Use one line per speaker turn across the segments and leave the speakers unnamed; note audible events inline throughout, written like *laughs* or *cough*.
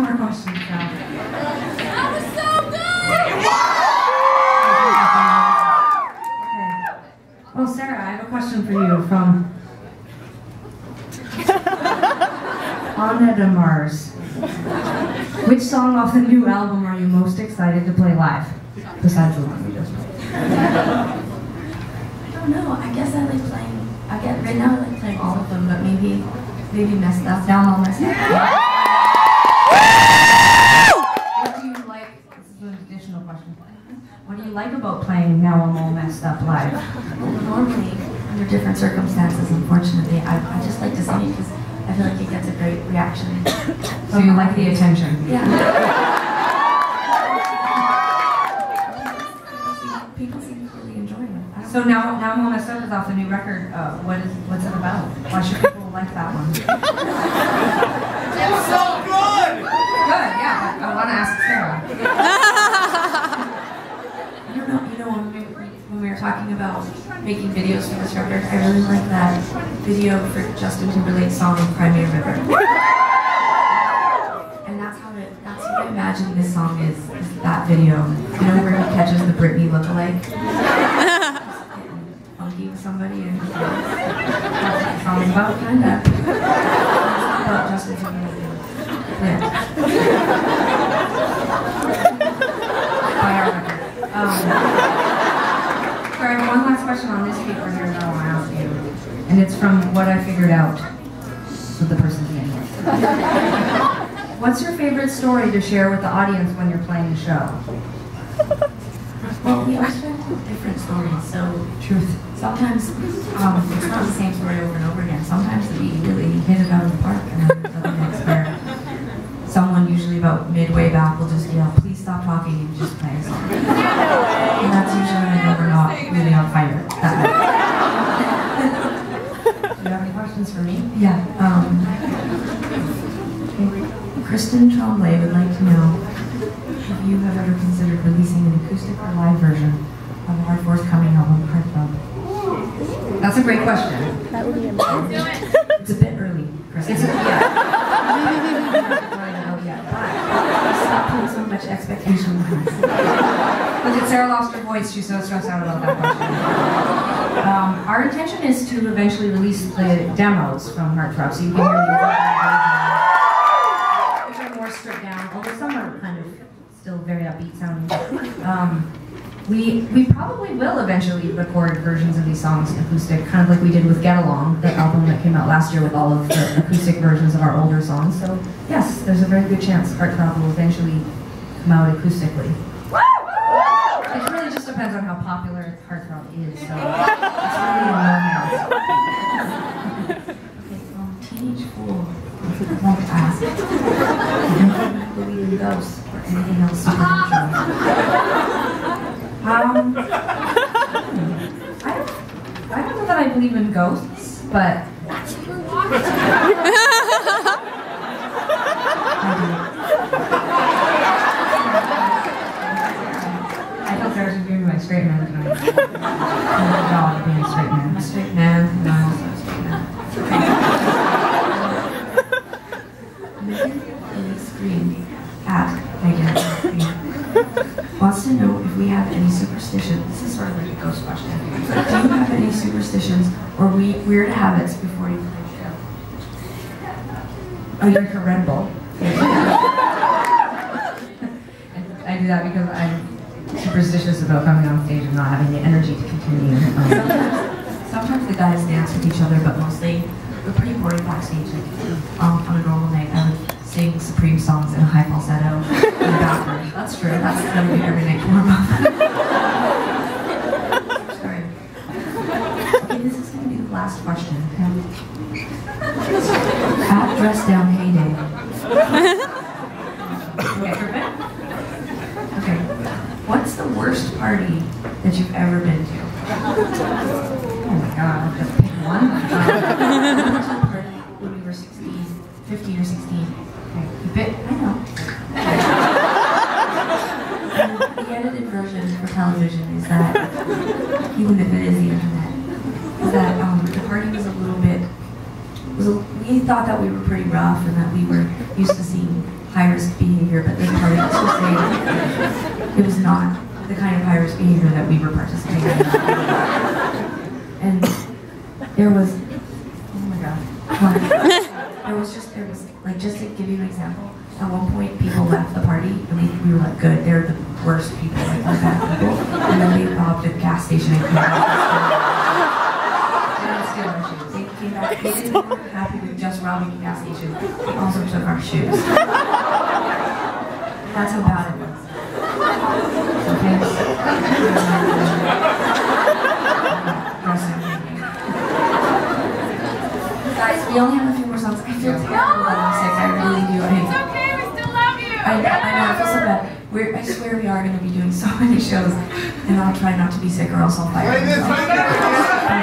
more questions now.
That was so good!
Okay. Well, Sara, I have a question for you from *laughs* Anna de Mars. Which song off the new album are you most excited to play live? Besides the one we just played.
I don't know. I guess I like playing. I get right now. I like playing all of them, but maybe maybe messed up. Down all messed up. *laughs*
about playing Now I'm All Messed Up live?
Normally, under different circumstances, unfortunately, I, I just like to sing it because I feel like it gets a great reaction.
So you like the attention?
Yeah. People seem to really enjoy it.
So now, now I'm all messed up is off the new record. Uh, what is, what's it about? Why should people like that one? *laughs*
It's so good!
Good, yeah. I, I want to ask Sara. *laughs*
You know, you know when we, when we were talking about making videos for this record, I really like that video for Justin Timberlake's song "Cry Me a River." *laughs* And that's how it, that's what I imagine this song is, is that video. You know where he catches the Britney lookalike? *laughs* Funky with somebody and that's what the song's about, kinda. About Justin Timberlake. Yeah. *laughs*
Um, I have one last question on this paper here that I want to ask you. And it's from what I figured out with the person's *laughs* name. What's your favorite story to share with the audience when you're playing a show?
Well, we always try to tell different stories, so
Truth.
sometimes um, it's not the same story over and over again. Sometimes we really hit it out of the park, and then other next where someone usually about midway back will just yell, "Please stop talking and just play a song." And that's usually when I know we're not really on fire. That
Do you have any questions for me?
yeah. Um, Kristen Tremblay would like to know if you have ever considered releasing an acoustic or live version of our forthcoming album, Heartthrob.
That's a great question.
That would be amazing.
It's a bit early, Kristen.
It's a, yeah.
I don't know yet, but stop putting so much expectation on us.
Look at Sara lost her voice. She's so stressed out about that question. Um, our intention is to eventually release the demos from Heartthrob, so you can hear which are more stripped down, although some are kind of still very upbeat sounding. Um, we we probably will eventually record versions of these songs acoustic, kind of like we did with Get Along, the album that came out last year with all of the acoustic versions of our older songs. So yes, there's a very good chance Heartthrob will eventually come out acoustically. It really just depends on how popular Heartthrob is. So *laughs* it's really in no hands.
Okay, Teenage Fool. I'd like to ask. Do you believe in ghosts or anything else supernatural?
Um, I don't, I don't know that I believe in ghosts, but *laughs* I thought Doing straight man. I'm a dog being a straight man.
A straight man, a straight man. Megan in the at wants to know if we have any superstitions. This is sort of like a ghost question. Do you have any superstitions or we, weird habits before you play the show?
Oh, I drink a Red Bull. *laughs* I do that because I'm superstitious about coming on stage and not having the energy to continue. Um,
Sometimes, *laughs* sometimes the guys dance with each other, but mostly we're pretty boring backstage. Like um, on a normal night, I would sing Supreme songs in a high falsetto in the bathroom. That's true. That's that would be every night warm up. Sorry. Okay, this is gonna be the last question. Okay? At Dress Down Heyday. *laughs*
okay, perfect.
Okay. What's the worst party that you've ever been to?
Oh my god, just pick one. Um,
party when we were 16, 15 or 16.
okay, you pick.
I know. The edited version for television is that, even if it is the internet, is that um, the party was a little bit, was a, we thought that we were pretty rough and that we were used to seeing high risk behavior, but this party was just saying it was not the kind of high risk behavior that we were participating in. And there was, oh my god, there was just, there was, like, just to give you an example, at one point people left the party and we, we were like, good, they're the worst people, like, they're bad people. And then they robbed a gas station and came back. and steal our shoes. They came back, they didn't happy with just robbing a gas station. They also took our shoes. That's how bad it was. Okay? *laughs* Guys, we only have I, I know, I feel so bad. We're, I swear we are going to be doing so *laughs* many shows, and I'll try not to be sick or else I'll fire myself.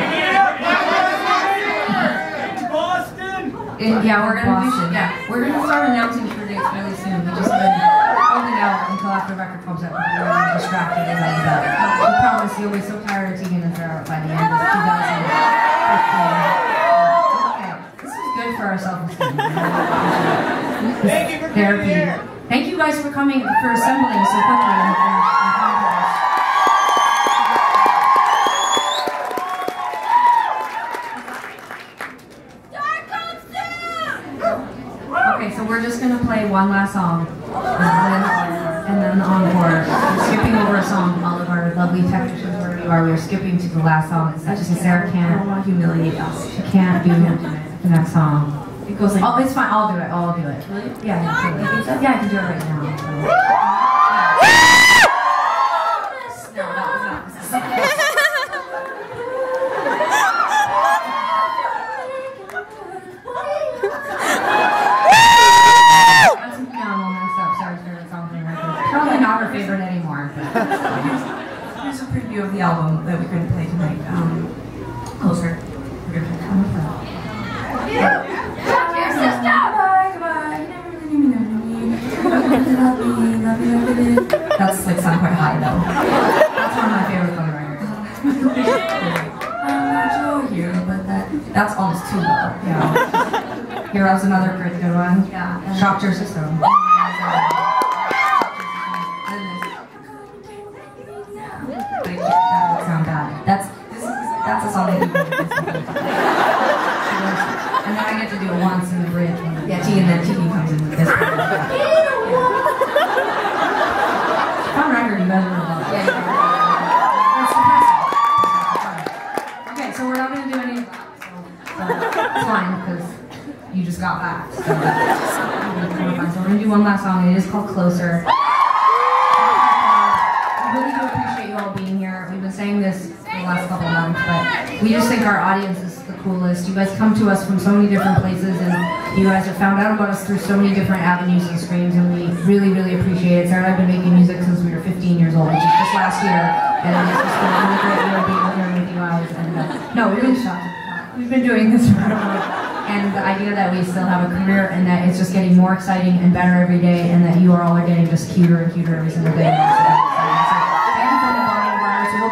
And yeah, we're gonna do,
Boston.
yeah, we're gonna start announcing tour dates really soon. We just been holding out until after the record comes out. We're really distracted and like that. We promise you'll be so tired of Tegan and Sara by the end of 2015. Okay, this is good for our self-esteem. Thank you for therapy. Guys for coming, for assembling so quickly. Okay, so we're just gonna play one last song, and then, and encore. We're skipping over a song. All of our lovely technicians, wherever you are, we're skipping to the last song. It's just
Sara
can't,
humiliate us.
she can't do the next song.
It goes like,
Oh, it's fine. I'll do it. I'll do it. Yeah, yeah, yeah, I can do it right now. so.
no, that was not.
That's no, I'm messed up. Sara's favorite song from the record. Probably not her favorite anymore, but.
Here's, here's a preview of the album that we're going to play tonight. Um, closer. We're going to come with that.
Your sister.
Goodbye, goodbye. You never really knew me, never knew me. Love me, love me, love me. That's like sound quite high though.
That's one of my favorite Tony records.
I'm not your hero, but that that's almost too low.
Yeah. *laughs* Heroes, another great good one.
Yeah. and-
Shocked your system.
You
just got back. So, so we're gonna do one last song. It is called Closer. *laughs* We really do appreciate you all being here. We've been saying this for the last couple months, but we just think our audience is the coolest. You guys come to us from so many different places, and you guys have found out about us through so many different avenues and streams, and we really, really appreciate it. Sara and I have been making music since we were 15 years old, which is just last year, and it's just been a really great year being here with you guys. And uh, no, we really shocked. We've been doing this for a while. And the idea that we still have a career and that it's just getting more exciting and better every day, and that you all are getting just cuter and cuter every single day.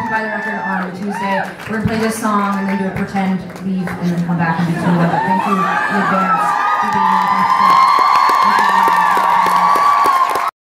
Thank the record on Tuesday. We're gonna play this song and then do a pretend leave and then come back and do two. Thank you in advance